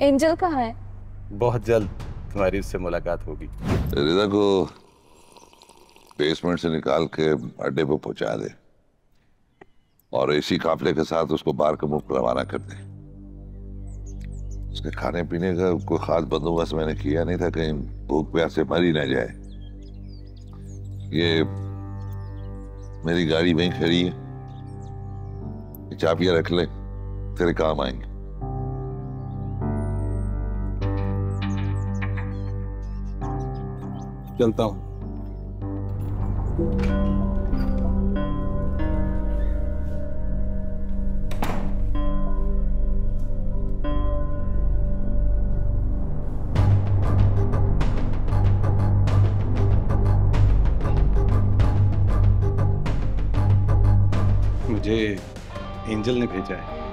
Angel कहाँ है? बहुत जल्द तुम्हारी उससे मुलाकात होगी। रिदा को बेसमेंट से निकाल के अड्डे पे पहुँचा दे। और इसी काफले के साथ उसको बार का मुख रवाना कर दे। उसके खाने पीने का कोई खास बंदोबस्त मैंने किया नहीं था कहीं भूख प्यास से मर ही ना जाए। ये मेरी गाड़ी वहीं खड़ी है। चाबियाँ रख ले तेरे काम आएँगे। चलता हूँ। मुझे एंजल ने भेजा है।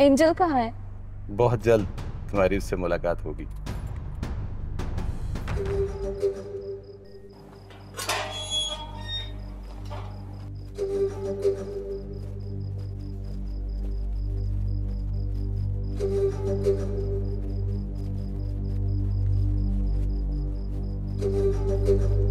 एंजल कहाँ है? बहुत जल्द तुम्हारी उससे मुलाकात होगी। चलो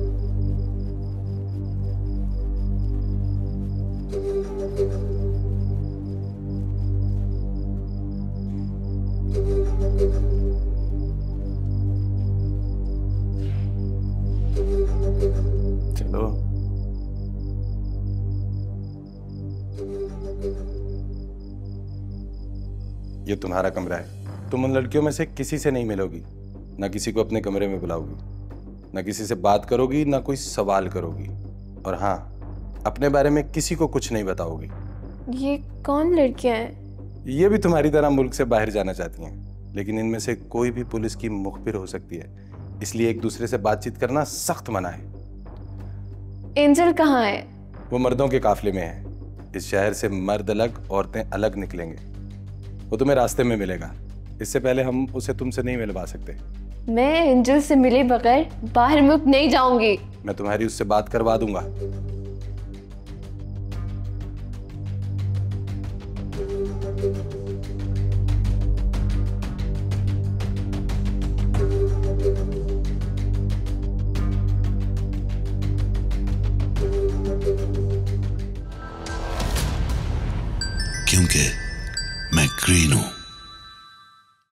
ये तुम्हारा कमरा है। तुम उन लड़कियों में से किसी से नहीं मिलोगी। ना किसी को अपने कमरे में बुलाओगी। ना किसी से बात करोगी ना कोई सवाल करोगी। और हाँ अपने बारे में किसी को कुछ नहीं बताओगी। ये कौन लड़कियाँ हैं? ये भी तुम्हारी तरह मुल्क से बाहर जाना चाहती हैं। लेकिन इनमें से कोई भी पुलिस की मुखबिर हो सकती है। इसलिए एक दूसरे से बातचीत करना सख्त मना है। एंजल कहाँ है? वो मर्दों के काफिले में है। इस शहर से मर्द अलग औरतें अलग निकलेंगे। वो तुम्हें रास्ते में मिलेगा। इससे पहले हम उसे तुमसे नहीं मिलवा सकते। मैं एंजल से मिले बगैर बाहर मुक्त नहीं जाऊँगी। मैं तुम्हारी उससे बात करवा दूँगा। क्योंकि मैं ग्रीन हूँ।